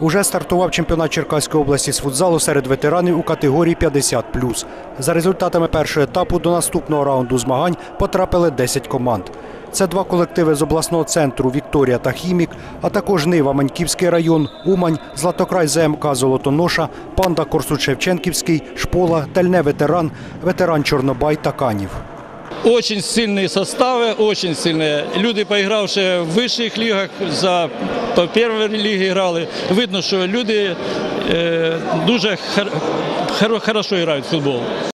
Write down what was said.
Уже стартував чемпіонат Черкаської області з футзалу серед ветеранів у категорії 50+. За результатами першого етапу до наступного раунду змагань потрапили 10 команд. Це два колективи з обласного центру Вікторія та Хімік, а також Нива Маньківський район, Умань, Златокрай ЗМК Золотоноша, Панда Корсут Шевченківський, Шпола, Тельне ветеран, ветеран Чорнобай та Канів. Очень сильные составы, очень сильные. Люди, поігравши в вищих лігах, за по першій лігі грали. Видно, що люди е, дуже хар, хар, хорошо грають в футбол.